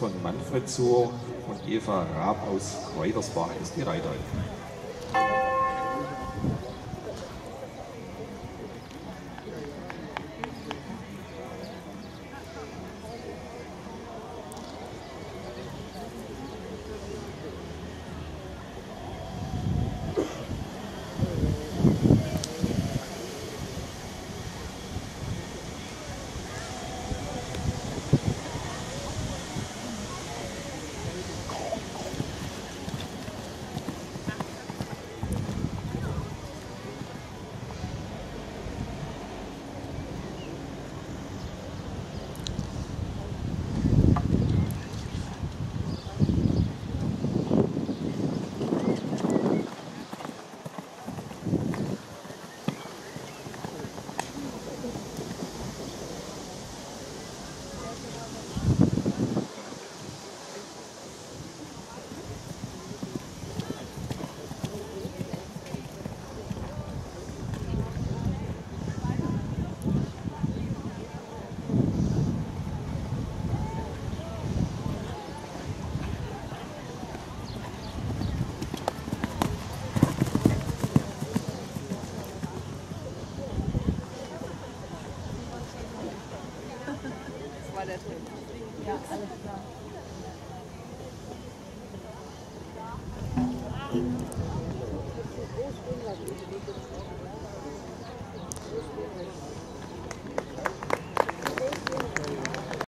von Manfred Zur und Eva Raab aus Reutersbach ist die Reiterin. Der Ton. Ja, alles klar. Thank you.